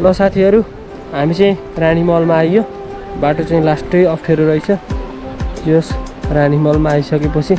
ल साथीहरू हामी चाहिँ रानी मलमा आइयो। बाटो चाहिँ लास्टै अप्ठ्यारो रहेछ। यस रानी मलमा आइसकेपछि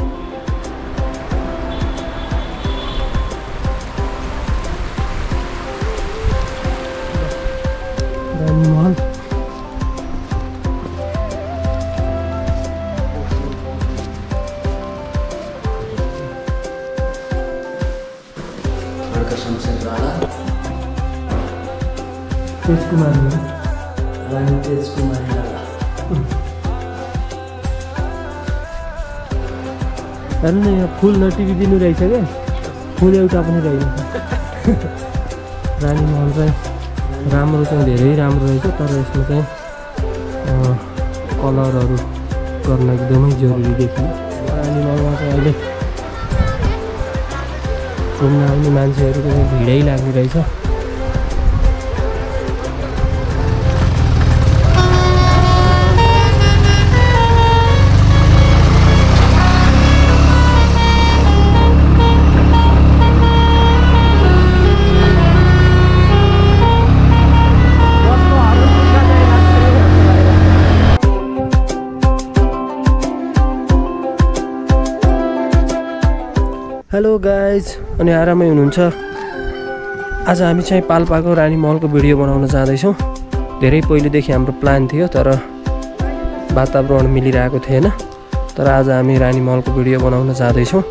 न फुल नटिपिदिनु रहेछ क्या फुल एउटा पनि रहेन। रानी महल चाहिँ राम्रो चाहिँ धेरै राम्रो रहेछ तर यसमा चाहिँ कलरहरू गर्न एकदमै जरुरी देखियो। रानी महलमा चाहिँ अहिले घुम्न आउने मान्छेहरूको चाहिँ भिडै लाग्ने रहेछ हेलो गाइज अनि आरामै हुनुहुन्छ? आज हामी चाहिँ पाल्पाको रानी महलको भिडियो बनाउन जाँदैछौँ। धेरै पहिलेदेखि हाम्रो प्लान थियो तर वातावरण मिलिरहेको थिएन। तर आज हामी रानी महलको भिडियो बनाउन जाँदैछौँ।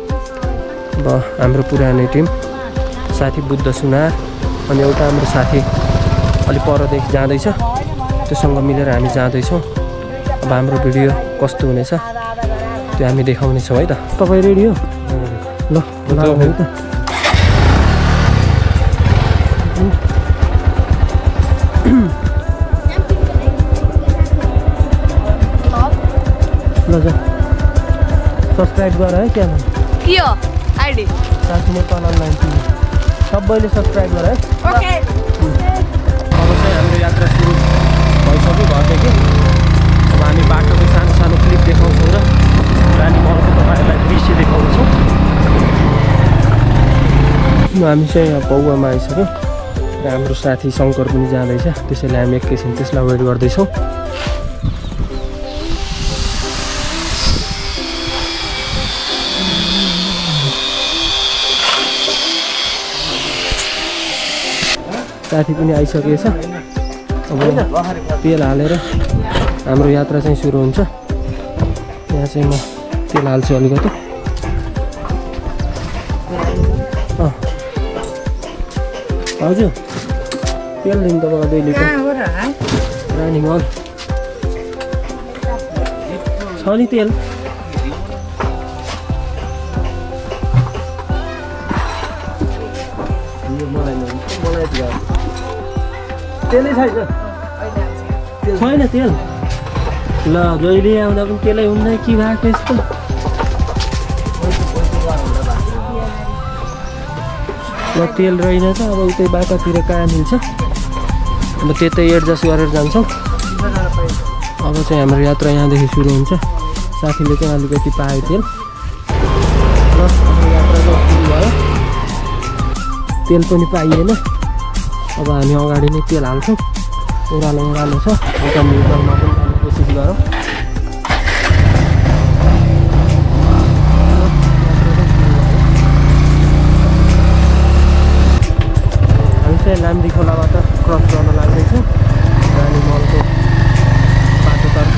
अब हाम्रो पुरानो टिम साथी बुद्ध सुनार अनि एउटा हाम्रो साथी अलिक परदेखि जाँदैछ। त्योसँग मिलेर हामी जाँदैछौँ। अब हाम्रो भिडियो कस्तो हुनेछ त्यो हामी देखाउनेछौँ है त। तपाईँ रेडी हो? ल ल है त ल जा सब्सक्राइब गर है क्या के हो आइडी सबैले सब्सक्राइब गर है ओके अब चाहिँ हाम्रो यात्रा सुरु भइसक्यो घरदेखि अब हामी बाटोको सानो सानो क्लिप देखाउँछौँ र रानी महलको तपाईँहरूलाई दृश्य देखाउँछौँ हामी चाहिँ यहाँ पौवामा आइसक्यौँ। र हाम्रो साथी शङ्कर पनि जाँदैछ। त्यसैले हामी एकैछिन त्यसलाई वेट गर्दैछौँ। साथी पनि आइसकेछ अब तेल हालेर हाम्रो यात्रा चाहिँ सुरु हुन्छ। यहाँ चाहिँ म तेल हाल्छु अलिकति। हजुर। तेल दिनु तपाईँलाई दुई लिटर रानी मल। छ नि तेल। मलाई मलाई तेलै छैन। छैन तेल। ल जहिले आउँदा पनि तेलै हुन्न के भएको यस्तो। ल तेल रहेन त अब उतै बाटातिर कहाँ मिल्छ? अब त्यतै एडजस्ट गरेर जान्छौँ। अब चाहिँ हाम्रो यात्रा यहाँदेखि सुरु हुन्छ। साथीले चाहिँ अलिकति पायो तेल। हाम्रो यात्रा सुरु भयो। तेल पनि पाइएन। अब हामी अगाडि नै तेल हाल्छौँ। ओह्रालो ओह्रालो छ। यता न्युट्रलमा पनि कोसिस गरौँ। चाहिँ नाम्दी खोलाबाट क्रस गर्न लाग्दैछौँ रानी मलको बाटोतर्फ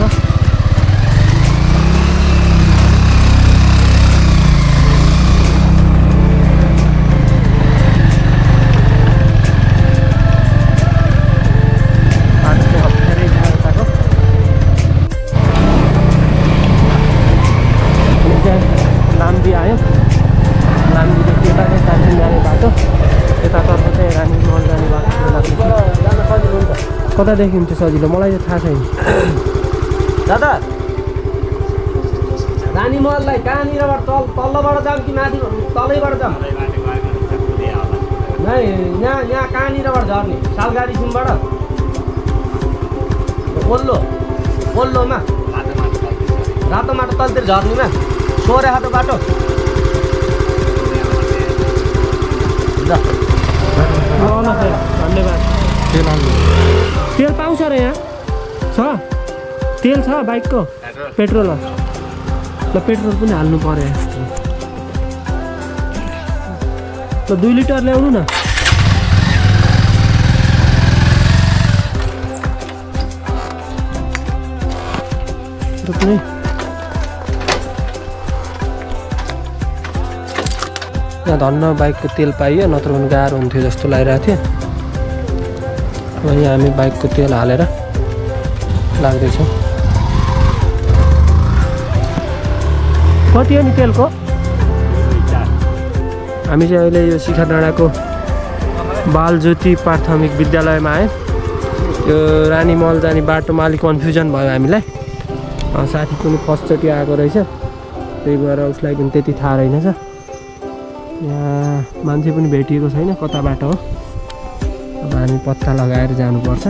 बाटो चाहिँ अप्ठ्यारै छ यताको अनि चाहिँ नाम्दी आयो नाम्दीदेखि यता चाहिँ दार्जिलिङ जाने बाटो यतातर्फ कतादेखि हुन्छ सजिलो? मलाई चाहिँ थाहा छैन। दादा। रानी महललाई कहाँनिरबाट तल तल्लोबाट जाऊँ कि माथि तलैबाट जाऊँ? नै यहाँ यहाँ कहाँनिरबाट झर्ने सालगाडी सिमबाट ओल्लो ओल्लोमा रातो माटो तलतिर झर्नेमा सोरे हातो बाटो। ल ल ल सर धन्यवाद तेल पाउँछ र यहाँ। छ? तेल छ बाइकको। पेट्रोल ल पेट्रोल पनि हाल्नु पऱ्यो ल दुई लिटर ल्याउनु न। धन्न बाइकको तेल पाइयो नत्र गाह्रो हुन्थ्यो जस्तो लागिरहेको थियो। अब यहाँ हामी बाइकको तेल हालेर लाग्दैछौँ कति हो नि तेलको हामी चाहिँ अहिले यो शिखर डाँडाको बालज्योति प्राथमिक विद्यालयमा आयौँ यो रानी मल जाने बाटोमा अलिक कन्फ्युजन भयो हामीलाई। साथी पनि फर्स्टचोटि आएको रहेछ। त्यही भएर उसलाई पनि त्यति थाहा रहेनछ। यहाँ मान्छे पनि भेटिएको छैन कता बाटो हो। अब हामी पत्ता लगाएर जानुपर्छ।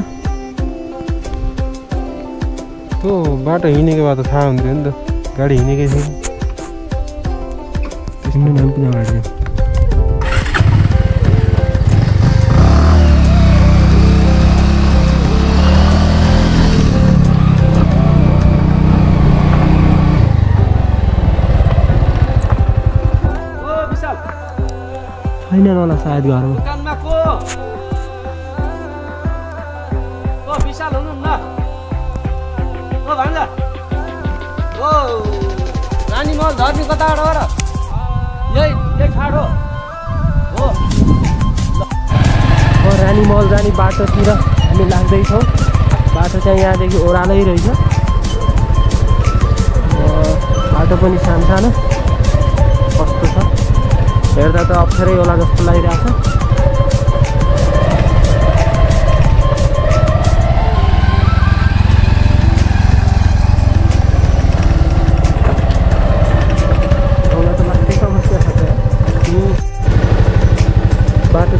त्यो बाटो हिँडेको भए त थाहा हुन्थ्यो नि त। गाडी हिँडेकै थिएन। तिम्रो नाम पनि अगाडि जाउँ ओ विशाल छैन होला सायद घरमा ओ भान्जा ओ रानी मल कताबाट हो र यही यही ठाडो हो। रानी मल जाने बाटोतिर हामी लाग्दैछौँ। बाटो चाहिँ यहाँदेखि ओह्रालै रहेछ। बाटो पनि सानसानो। कस्तो छ? हेर्दा त अप्ठ्यारै होला जस्तो लागिरहेको छ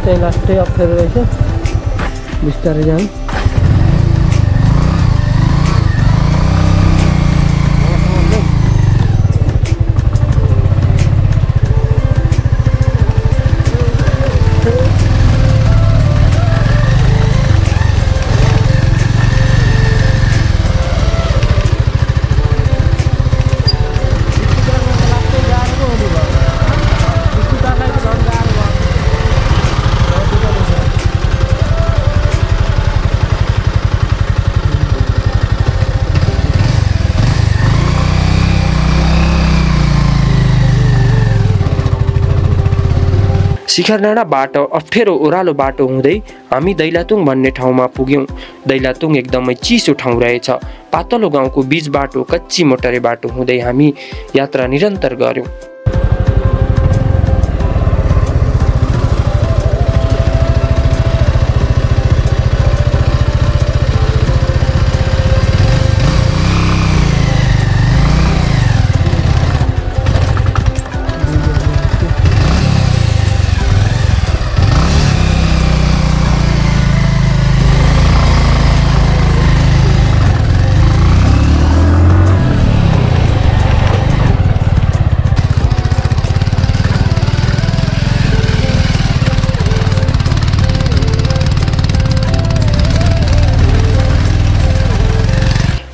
बाटो चाहिँ लास्टै अप्ठ्यारो रहेछ बिस्तारै जाउँ शिखर डाँडा बाटो अप्ठ्यारो ओह्रालो बाटो हुँदै हामी दैलातुङ भन्ने ठाउँमा पुग्यौँ। दैलातुङ एकदमै चिसो ठाउँ रहेछ। पातलो गाउँको बिच बाटो कच्ची मोटरे बाटो हुँदै हामी यात्रा निरन्तर गऱ्यौँ।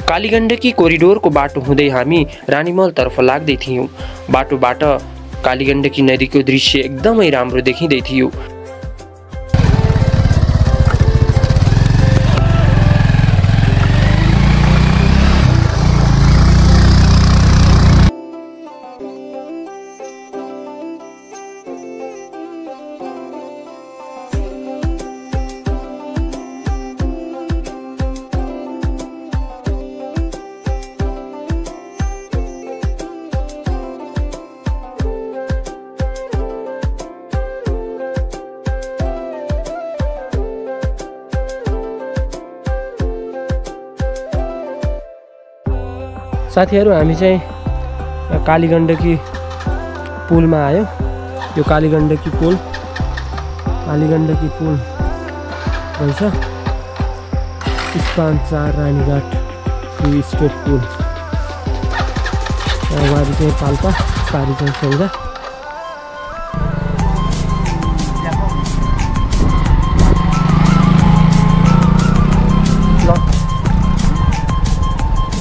कालीगण्डकी कोरिडोरको बाटो हुँदै हामी रानीमलतर्फ लाग्दै थियौँ। बाटोबाट कालीगण्डकी नदीको दृश्य एकदमै राम्रो देखिँदै थियो। साथीहरू हामी चाहिँ कालीगण्डकी पुलमा आयौँ। यो कालीगण्डकी पुल कालीगण्डकी पुल रहेछ इस्पान चार रानीघाट टु स्टेट पुल। अगाडि चाहिँ पाल्पा पारि चाहिँ सौदा।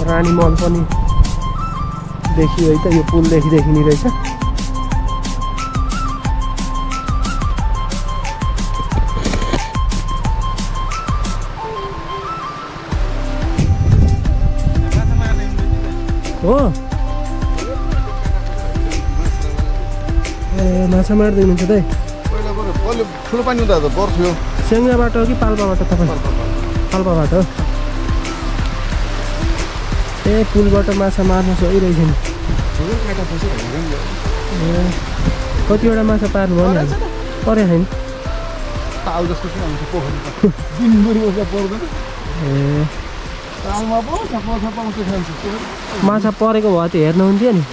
रानी मल पनि देखियो है त यो पुलदेखि देखिने रहेछ हो ए माछा मार्दै हुनुहुन्छ त पहिला बरु पहिलो ठुलो पानी हुँदा त स्याङ्जाबाट हो कि पाल्पाबाट तपाईँ पाल्पाबाट हो ए पुलबाट माछा मार्न सकिरहेछ नि ए कतिवटा माछा पार्नुभयो नि आज? परेको छैन। माछा ए परेको भए त हेर्नुहुन्थ्यो नि।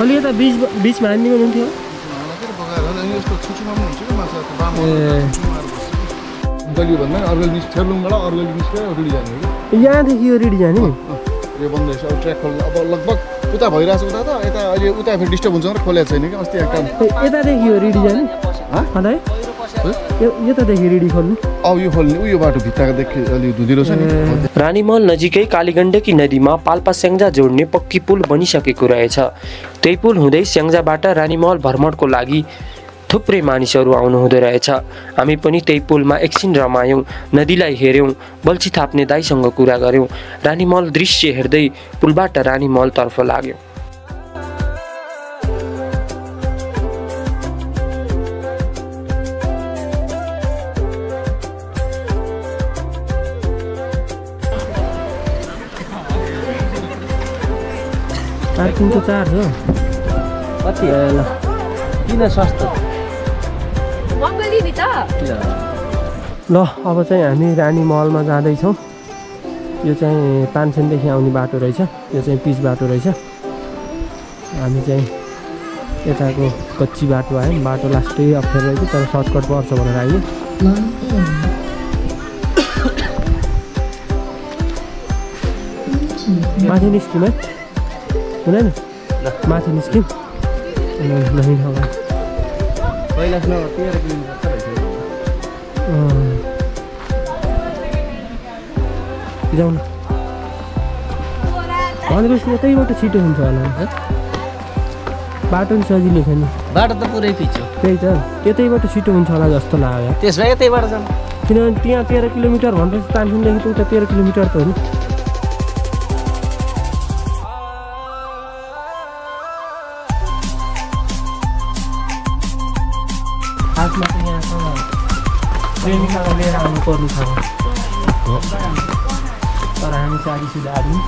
अलि यता बिच बिचमा हानिदिनु हुन्थ्यो। ए। गलियो भन्दा अर्गल निस् थेर्लुङबाट अर्गल निस्क्यो रिडी जाने हो कि यहाँदेखि यो रेडी जाने यो बन्द रहेछ अब ट्र्याक खोल्नु अब लगभग उता भइरहेछ उता त यता अहिले उता फेरि डिस्टर्ब हुन्छ भनेर खोलेको छैन कि अस्ति काम यतादेखि यो रेडी जाने हँ? अन्त है यो- यतादेखि रेडी खोल्नु अब यो खोल्ने उयो बाटो भित्तादेखि अलि धुँधिलो छ नि रानीमहल नजिकै कालीगण्डकी नदीमा पाल्पा स्याङ्जा जोड्ने पक्की पुल बनिसकेको रहेछ त्यही पुल हुँदै स्याङ्जाबाट रानीमहल भ्रमणको लागि थुप्रै मानिसहरू आउनु हुँदो रहेछ। हामी पनि त्यही पुलमा एकछिन रमायौँ नदीलाई हेऱ्यौँ बल्छी थाप्ने दाईसँग कुरा गऱ्यौँ। रानीमहल दृश्य हेर्दै पुलबाट रानीमहलतर्फ लाग्यौँ। चार्ज हो। कति किन सस्तो? नि त? ल अब चाहिँ हामी रानी महलमा जाँदैछौँ। यो चाहिँ पानसेनदेखि आउने बाटो रहेछ। यो चाहिँ पिच बाटो रहेछ। हामी चाहिँ यताको कच्ची बाटो आयौँ। बाटो लास्टै अप्ठ्यारो रहेछ तर सर्टकट पर्छ भनेर आइयो। माथि निस्क्यौँ है। हुँदैन? माथि निस्क्यौँ अनि जाउँ न भनेपछि यतैबाट छिटो हुन्छ होला बाटो पनि सजिलो छ नि। बाटो त पुरै पिच्यो त्यही त यतैबाट छिटो हुन्छ होला जस्तो लाग्यो। त्यसो भए यतैबाट जाउँ। किनभने त्यहाँ तेह्र किलोमिटर भनेपछि तानसुनदेखि त उता तेह्र किलोमिटर त हो नि। पर्ने छ तर हामी चाहिँ सुधा आदमी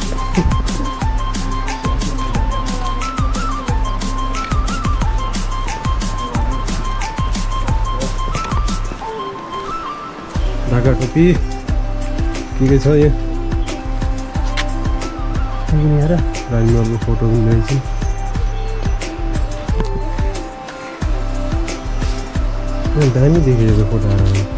ढाका टोपी के के छ यो रानीमहलको फोटो पनि रहेछ दामी देखिएको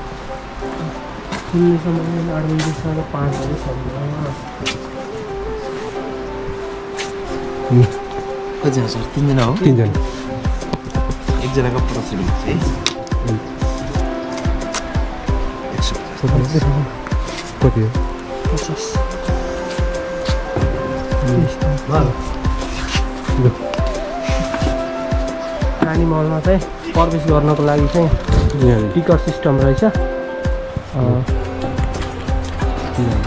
समय आठ बजी साढे पाँच बजीसम्म कतिजना सर तिनजना हो? तिनजना। एकजनाको पचास। रुपियाँ। कति हो? पचास। रानी महलमा चाहिँ प्रवेश गर्नको लागि चाहिँ टिकट सिस्टम रहेछ। अँ,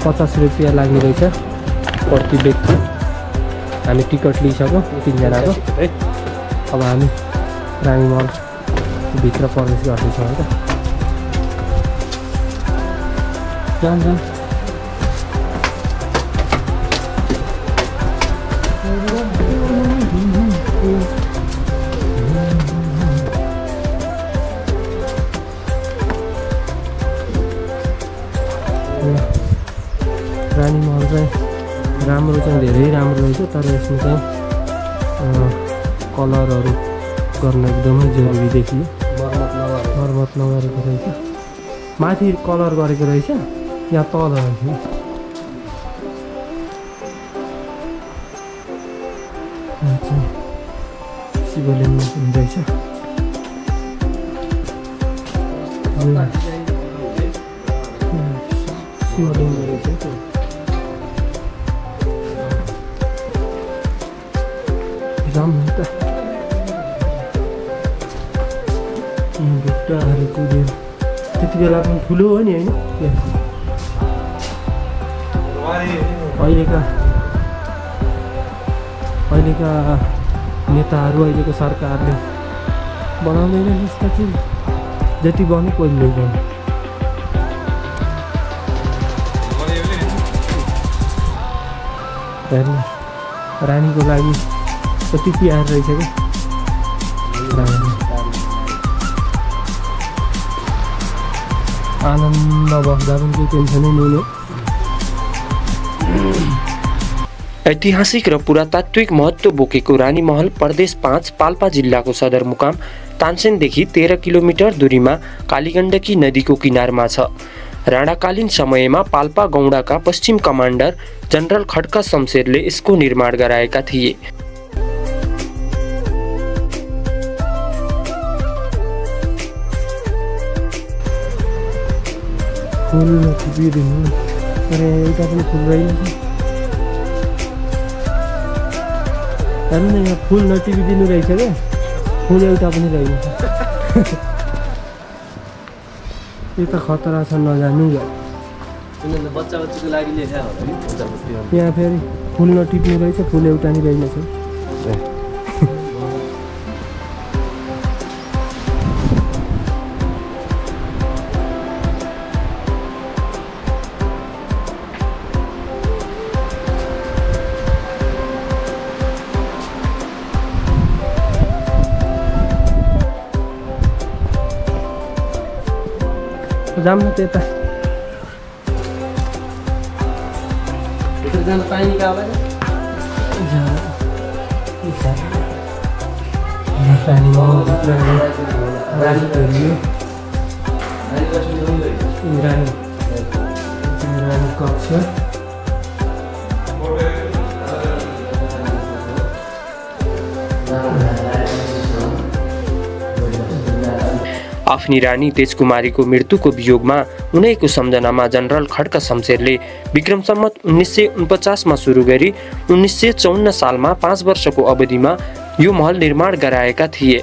पचास रुपियाँ लाग्ने रहेछ। प्रति व्यक्ति हामी टिकट लिइसक्यौँ तिनजनाको। अब हामी रानी महल भित्र प्रवेश गर्दैछौँ है त। जाऊँ चाहिँ राम्रो चाहिँ धेरै राम्रो रहेछ तर यसमा चाहिँ कलरहरू गर्न एकदमै जरुरी देखियो मर्मत नगरेको रहेछ माथि कलर गरेको रहेछ यहाँ तल रहेछ शिवलिङ्ग शिवलिङ्ग रहेछ यी भित्ताहरू कुद्यो त्यति बेला पनि ठुलो हो नि होइन? अहिलेका अहिलेका नेताहरू अहिलेको सरकारले बनाउँदैन जस्ता चाहिँ। जति बन्यो पहिले बन्यो हेर्नु। रानीको लागि कति प्यार रहेछ क्या आनन्द बस्दा पनि केही टेन्सनै लिने ऐतिहासिक र पुरातात्विक महत्त्व बोकेको रानी महल प्रदेश पाँच पाल्पा जिल्लाको सदरमुकाम तानसेनदेखि तेह्र किलोमिटर दूरीमा कालीगण्डकी नदीको किनारमा छ राणाकालीन समयमा पाल्पा गौडाका पश्चिम कमान्डर जनरल खड्का शमशेरले यसको निर्माण गराएका थिए फुल टिपिदिनु तर यहाँ एउटा पनि फुल रहेछ। हेर्नु न यहाँ फुल नटिपिदिनु रहेछ क्या। फुल एउटा पनि रहेछ यो त खतरा छ नजानु यहाँ फेरि फुल नटिप्नु रहेछ फुल एउटा नि रहेनछ न त्यता जान पानी रानी कक्ष आफ्नी रानी तेजकुमारीको मृत्युको वियोगमा उनैको सम्झनामा जनरल खड्का शमशेरले विक्रम सम्मत उन्नाइस सय उनपचासमा सुरु गरी उन्नाइस सय चौन्न सालमा पाँच वर्षको अवधिमा यो महल निर्माण गराएका थिए।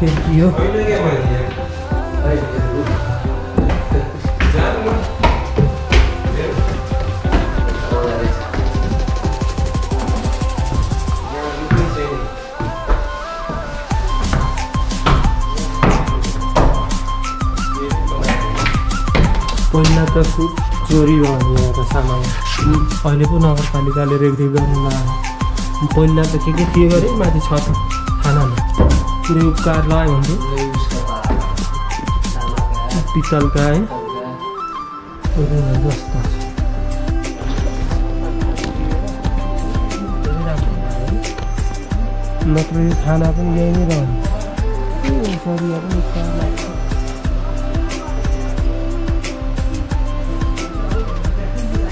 फेरि हो पहिला त खुब चोरी यहाँको सामान। अहिले पो नगरपालिकाले रेखदेख गर्नु लाग्यो पहिला त के के के गरे माथि थानामा पुरै उपकार लगायो भन्थ्यो पितलका है जस्ता नत्र यो थाना पनि यही नै रहने सरिया पनि उपकार लाग्छ है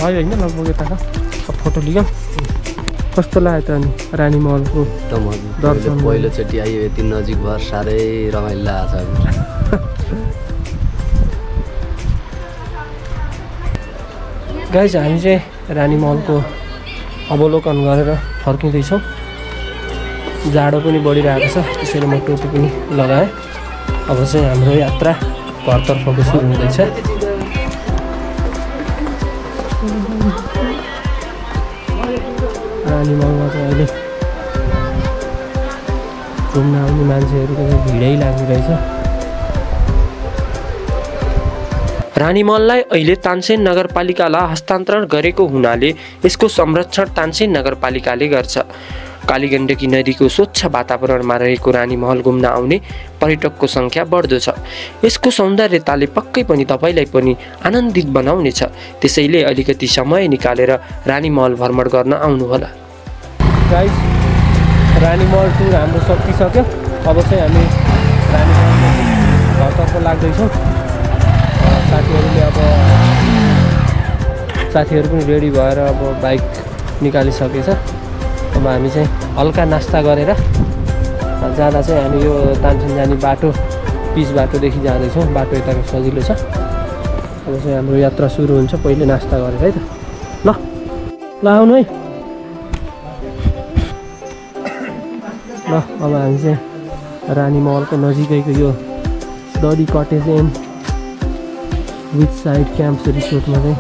होइन लगभग यताका फोटो लियौँ कस्तो लाग्यो त अनि रानी महलको दर्शन पहिलोचोटि आयो यति नजिक भएर साह्रै रमाइलो लागेको छ गाइज हामी चाहिँ रानी महलको अवलोकन गरेर फर्किँदैछौँ। जाडो पनि बढिरहेको छ त्यसैले म टोपी पनि लगाएँ। अब चाहिँ हाम्रो यात्रा घरतर्फको सुरु हुँदैछ। रानीमलमा चाहिँ अहिले घुम्न आउने मान्छेहरूको चाहिँ भिडै लागिरहेछ। रानीमललाई अहिले तानसेन नगरपालिकालाई हस्तान्तरण गरेको हुनाले यसको संरक्षण तानसेन नगरपालिकाले गर्छ। कालीगण्डकी नदीको स्वच्छ वातावरणमा रहेको रानीमहल घुम्न आउने पर्यटकको सङ्ख्या बढ्दो छ। यसको सौन्दर्यताले पक्कै पनि तपाईँलाई पनि आनन्दित बनाउनेछ। त्यसैले अलिकति समय निकालेर रानीमहल भ्रमण गर्न आउनुहोला। गाइस रानीमहल टुर हाम्रो सकिसक्यो। अब चाहिँ हामी रानीमहल घरतर्फ लाग्दैछौँ। साथीहरूले अब साथीहरू पनि रेडी भएर अब बाइक निकालिसकेछ। अब हामी चाहिँ हल्का नास्ता गरेर जाँदा चाहिँ हामी यो तानसेन जाने बाटो पिच बाटोदेखि जाँदैछौँ। बाटो यताको सजिलो छ। अब चाहिँ हाम्रो यात्रा सुरु हुन्छ। पहिले नास्ता गरेर है त। ल ल आउनु है। ल अब हामी चाहिँ रानी महलको नजिकैको यो दरी cottage and with side camp रिसोर्टमा चाहिँ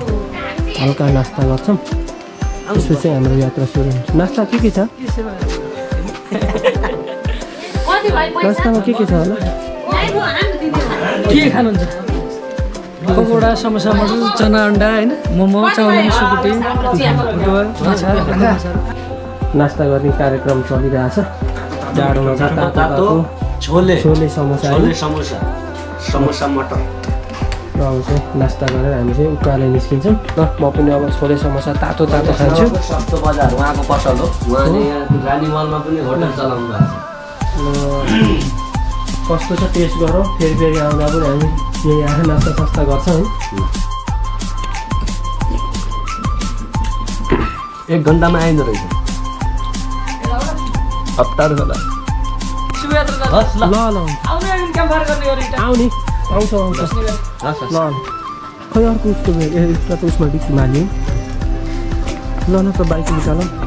हल्का नास्ता गर्छौँ। त्यसपछि हाम्रो यात्रा सुरु हुन्छ। नास्ता के के छ? नास्तामा के के छ होला? के खानुहुन्छ? पकौडा समोसा मटर चना अन्डा होइन? मोमो चाउमिन सुकुटी माछा नास्ता गर्ने कार्यक्रम चलिरहेछ। जाडोमा तातो तातो छोले। छोले समोसा छोले समोसा। समोसा मटर। र अब चाहिँ नास्ता गरेर हामी चाहिँ उकालै निस्किन्छौँ। ल म पनि अब छोले समोसा तातो तातो खान्छु। सस्तो बजार उहाँको पसल हो। उहाँले यहाँ रानी मलमा पनि होटल चलाउनु भएको छ। कस्तो छ टेस्ट गरौँ फेरि फेरि आउँदा पनि हामी यहीँ आएर नास्ता सास्ता गर्छौँ है? एक घन्टामा आइदो रहेछ। होला। हस् ल ल। ल। आउने आउँछ आउँछ। ल ल खै अर्को उसको उसमा डिक्कीमा हाल्यो ल ल त बाइक निकालौँ।